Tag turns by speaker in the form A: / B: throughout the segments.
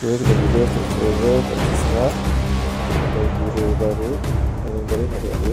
A: Terus kita juga subscribe dan subscribe Dan guru baru Dan yang baru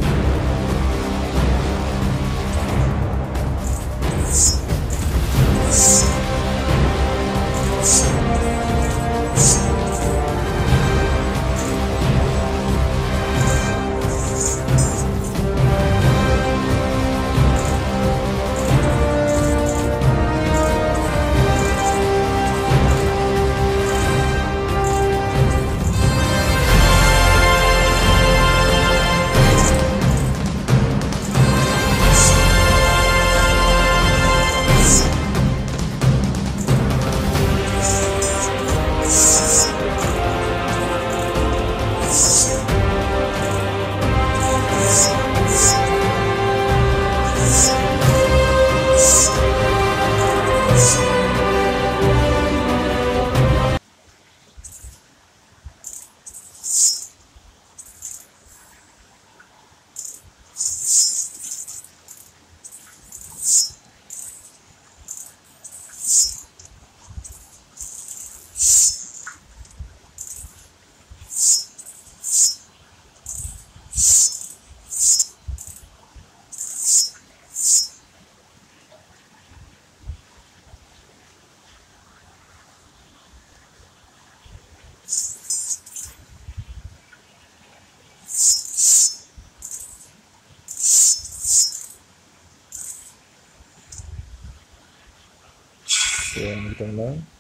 A: Baru Este, a.